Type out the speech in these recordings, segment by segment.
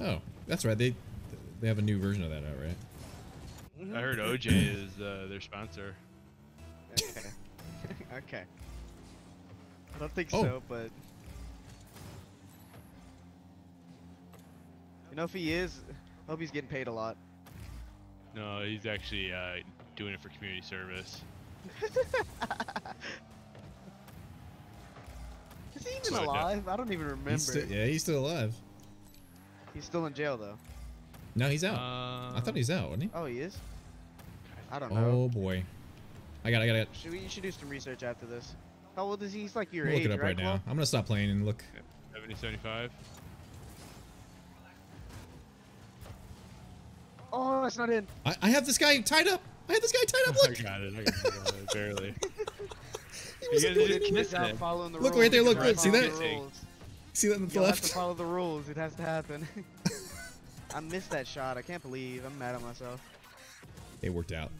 Oh, that's right. They they have a new version of that out, right? I heard OJ is uh, their sponsor. Okay. okay. I don't think Oh. so, but you know if he is, I hope he's getting paid a lot. No, he's actually uh, doing it for community service. Is he even So, alive? I don't even remember. He's still, yeah, he's still alive. He's still in jail though. No, he's out. Uh, I thought he's out, wasn't he? Oh, he is. I don't know. Oh boy. I got. it, I got. it. Should we? You should do some research after this. How old is he? He's like your We'll age, look it up right Claw? now. I'm gonna stop playing and look. 70, 75. Oh, that's not in. I, I have this guy tied up. I have this guy tied up. I Look. got it. I got it. Barely. He wasn't guys doing just anything. missed it. following the Look rules. right there, look, Without look, see following that? The rules. See that in the You'll have to follow the rules. It has to happen. I missed that shot. I can't believe. I'm mad at myself. It worked out.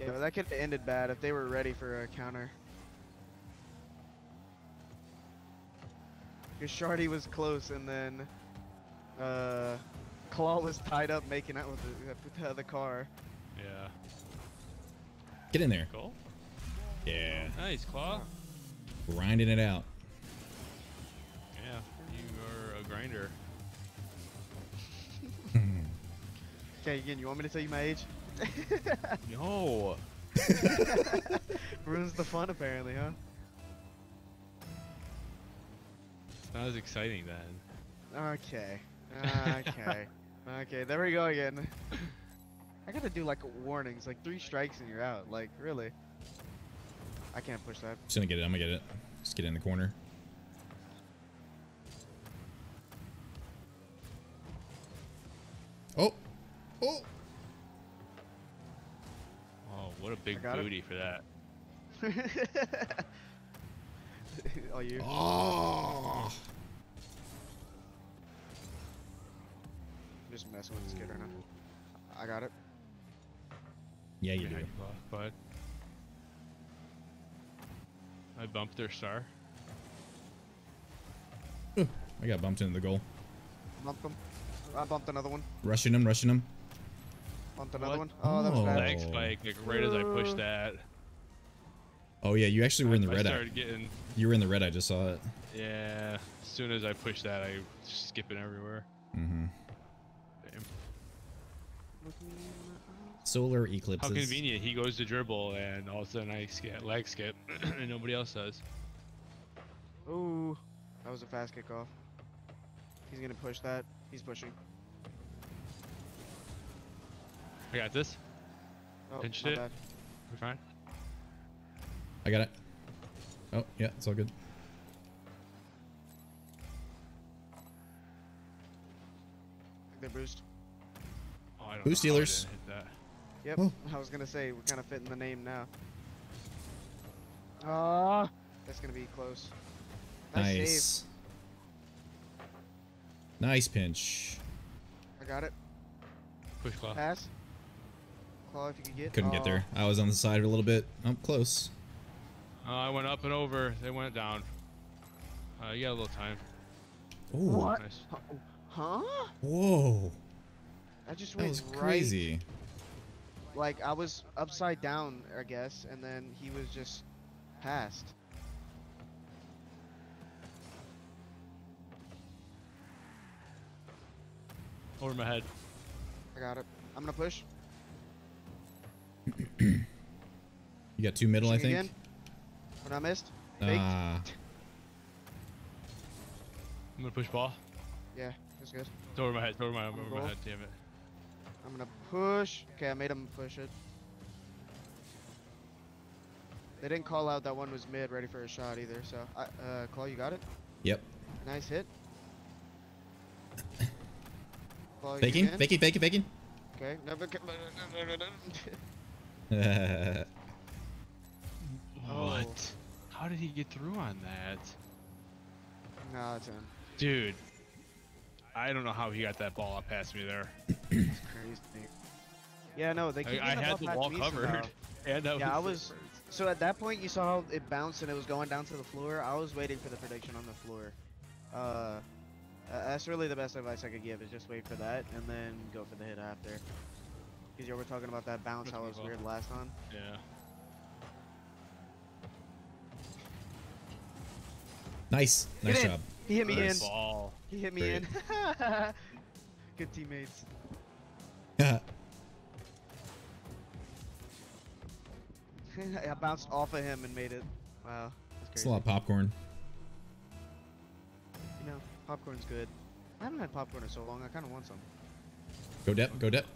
Yeah, but that could have ended bad if they were ready for a counter. Because Shardy was close, and then uh, Claw was tied up making out with the, with the other car. Yeah. Get in there. Cool. Yeah. Nice, Claw. Grinding it out. Yeah. You are a grinder. Okay, again, you want me to tell you my age? No. Ruins the fun, apparently, huh? It's not as exciting then. Okay. Okay. okay, there we go again. I gotta do like warnings, like three strikes and you're out. Like, really? I can't push that. Just gonna get it. I'm gonna get it. Just get in the corner. Oh. Oh. Oh, what a big got it. booty for that. oh, you? Oh. I'm just messing with this kid right now. I got it. Yeah, you do. Behind Claw. Go ahead. I bumped their star. I got bumped into the goal. Bumped him. I bumped another one. Rushing him, rushing him. Bumped another What? one. Oh, that was Oh. bad. Leg spike, like right as I pushed that. Oh yeah, you actually were in the I red eye. started getting, You were in the red. I just saw it. yeah. As soon as I pushed that, I was skipping everywhere. Mm-hmm. Damn. Solar eclipses. How convenient. He goes to dribble, and all of a sudden I get leg skip, and nobody else does. Ooh, that was a fast kickoff. He's gonna push that. He's pushing. I got this. Oh, Pinched it. bad. We're fine. I got it. Oh yeah, it's all good. They're boost. Oh, I don't Yep. Oh. I was gonna say we're kind of fitting the name now. Ah, that's gonna be close. Nice, Nice. save. Nice pinch. I got it. Push claw. Pass. Claw, if you could get. Couldn't get there. I was on the side a little bit. I'm close. Oh, I went up and over. They went down. Uh, you got a little time. Oh. What? Nice. Huh? Whoa. I just That went was right. crazy. Like I was upside down, I guess, and then he was just passed. Over my head. I got it. I'm gonna push. You got two middle, I think. Again. When I missed. Faked. Ah. I'm gonna push ball. Yeah, that's good. It's over my head. It's over my, over my head. Damn it. I'm gonna push. Okay, I made him push it. They didn't call out that one was mid, ready for a shot either. So, I, uh, Claw, you got it. Yep. Nice hit. Claw, you Faking, in? faking, faking, faking. Okay. Never. ca- Oh. What? How did he get through on that? no, it's in. Dude. I don't know how he got that ball up past me there. It's crazy. Yeah, no, they. I, keep I had the past wall me covered. somehow. And I Yeah, I was- So at that point, you saw how it bounced and it was going down to the floor. I was waiting for the prediction on the floor. Uh, uh, that's really the best advice I could give is just wait for that and then go for the hit after. Because you were talking about that bounce, how it was weird last time. Yeah. Nice. Nice job. He hit me Nice in. ball. He hit me Great. in. Good teammates. Yeah. I bounced off of him and made it. Wow, that's It's crazy. a lot of popcorn. You know, popcorn's good. I haven't had popcorn in so long. I kind of want some. Go dep. Go dep.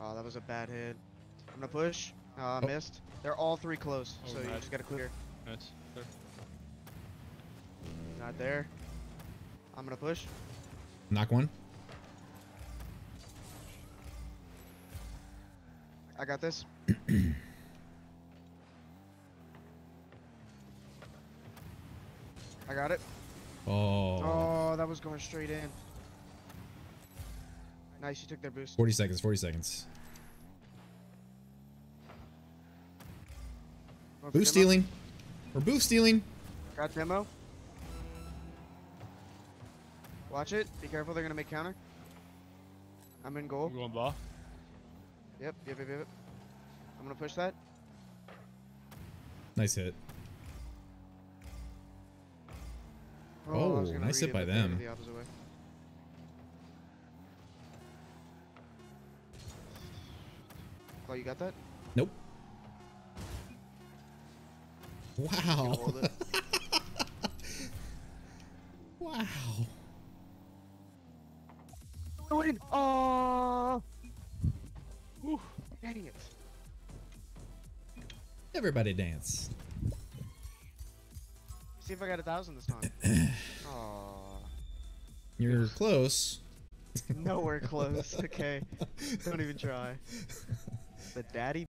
Oh, that was a bad hit. I'm gonna push. Oh, I Oh. missed. They're all three close, Oh, so you just gotta clear. Nice. Not there. I'm gonna push. Knock one. I got this. I got it. Oh. Oh, that was going straight in. Nice, you took their boost. 40 seconds. 40 seconds. Boost stealing. We're boost stealing. Got demo. Watch it. Be careful, they're gonna make counter. I'm in goal. I'm going ball. Yep, yep, yep, yep. I'm gonna push that. Nice hit. Oh, I was Oh, gonna nice hit by but they did them. The opposite way. Oh, you got that? Nope. You Wow. wow. Oh. Oh. Whew. Dang it. Everybody dance. See if I got a thousand this time. Aw. You're close. Nowhere close. Okay. Don't even try. The daddy